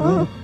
嗯。